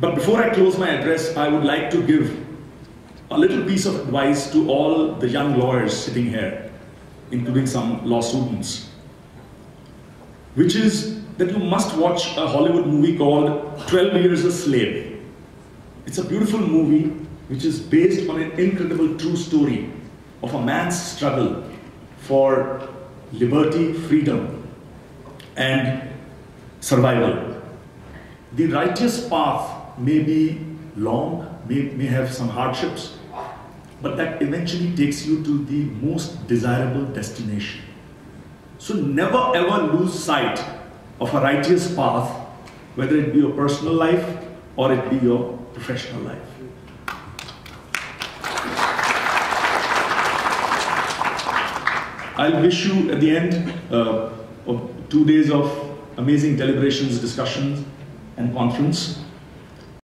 But before I close my address, I would like to give a little piece of advice to all the young lawyers sitting here, including some law students, which is that you must watch a Hollywood movie called 12 Years a Slave. It's a beautiful movie which is based on an incredible true story of a man's struggle for liberty, freedom, and survival. The righteous path may be long, may, may have some hardships, but that eventually takes you to the most desirable destination. So never ever lose sight of a righteous path, whether it be your personal life or it be your professional life. I'll wish you at the end uh, of two days of amazing deliberations, discussions, and conference